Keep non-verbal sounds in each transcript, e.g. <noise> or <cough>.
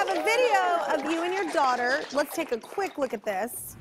have a video of you and your daughter. Let's take a quick look at this.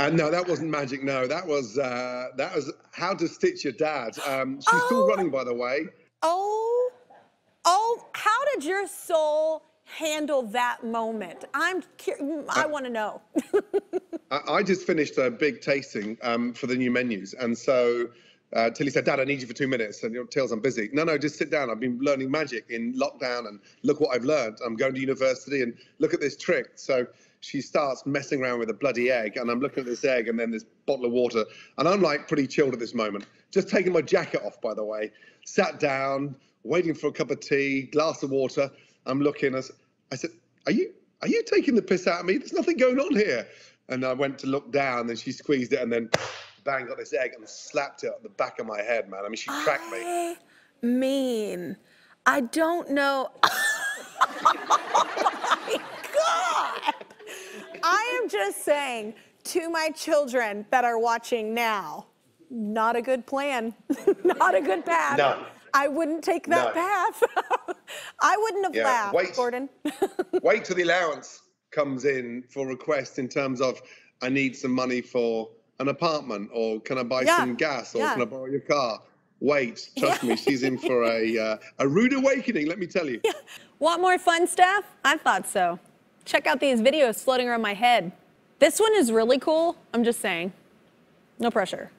Uh, no, that wasn't magic. No, that was uh, that was how to stitch your dad. Um, she's still Oh. running, by the way. Oh, oh, how did your soul handle that moment? I'm, cur- I want to know. <laughs> I, I just finished a big tasting um, for the new menus, and so uh, Tilly said, "Dad, I need you for two minutes." And you know, Tails, I'm busy. No, no, just sit down. I've been learning magic in lockdown, and look what I've learned. I'm going to university, and look at this trick. So she starts messing around with a bloody egg, and I'm looking at this egg, and then this bottle of water, and I'm like pretty chilled at this moment. Just taking my jacket off, by the way. Sat down, waiting for a cup of tea, glass of water. I'm looking. I said, "Are you?" Are you taking the piss out of me? There's nothing going on here. And I went to look down, and she squeezed it, and then bang, got this egg and slapped it on the back of my head, man. I mean, she cracked me. I mean, I don't know. <laughs> oh my God. I am just saying to my children that are watching now, not a good plan, <laughs> not a good path. No. I wouldn't take that No. path. <laughs> I wouldn't have Yeah, laughed, wait. Gordon. Wait till the allowance comes in for request in terms of I need some money for an apartment, or can I buy Yeah, some gas, or yeah. can I borrow your car? Wait, <laughs> trust me, she's in for a uh, a rude awakening. Let me tell you. <laughs> Want more fun stuff? I thought so. Check out these videos floating around my head. This one is really cool. I'm just saying. No pressure.